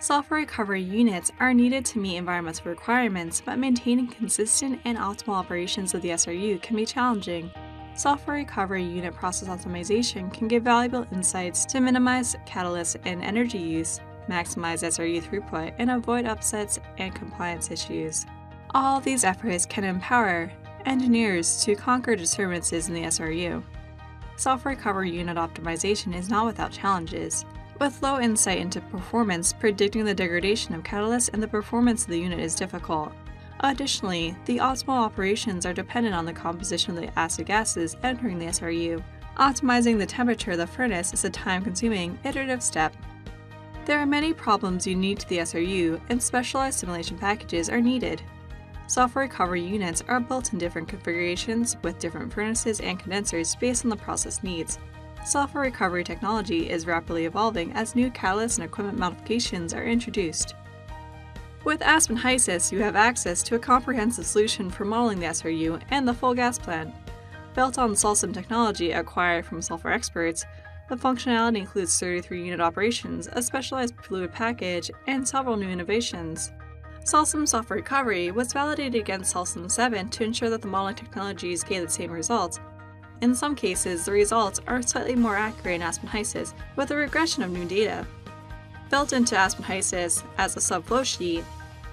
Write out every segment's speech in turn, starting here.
Sulfur recovery units are needed to meet environmental requirements, but maintaining consistent and optimal operations of the SRU can be challenging. Sulfur recovery unit process optimization can give valuable insights to minimize catalyst and energy use, maximize SRU throughput, and avoid upsets and compliance issues. All these efforts can empower engineers to conquer disturbances in the SRU. Sulfur recovery unit optimization is not without challenges. With low insight into performance, predicting the degradation of catalysts and the performance of the unit is difficult. Additionally, the optimal operations are dependent on the composition of the acid gases entering the SRU. Optimizing the temperature of the furnace is a time consuming, iterative step. There are many problems unique to the SRU, and specialized simulation packages are needed. Sulfur recovery units are built in different configurations with different furnaces and condensers based on the process needs. Sulfur recovery technology is rapidly evolving as new catalyst and equipment modifications are introduced. With Aspen HYSYS, you have access to a comprehensive solution for modeling the SRU and the full gas plant. Built on Sulsim technology acquired from Sulphur Experts, the functionality includes 33 unit operations, a specialized fluid package, and several new innovations. Sulsim Sulfur Recovery was validated against Sulsim 7 to ensure that the modeling technologies gave the same results. In some cases, the results are slightly more accurate in Aspen HYSYS with a regression of new data. Built into Aspen HYSYS as a subflow sheet,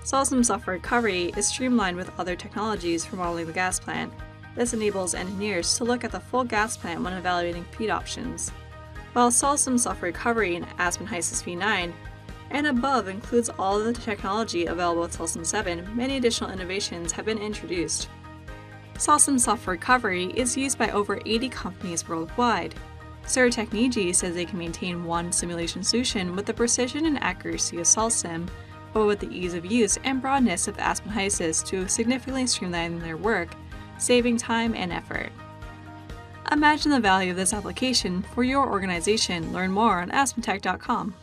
Sulsim Sulfur Recovery is streamlined with other technologies for modeling the gas plant. This enables engineers to look at the full gas plant when evaluating feed options. While Sulsim Sulfur Recovery in Aspen HYSYS V9 and above includes all of the technology available with Sulsim 7, many additional innovations have been introduced. Sulsim Sulfur Recovery is used by over 80 companies worldwide. Surtechnology says they can maintain one simulation solution with the precision and accuracy of Sulsim, but with the ease of use and broadness of Aspen HYSYS to significantly streamline their work, saving time and effort. Imagine the value of this application for your organization. Learn more on aspentech.com.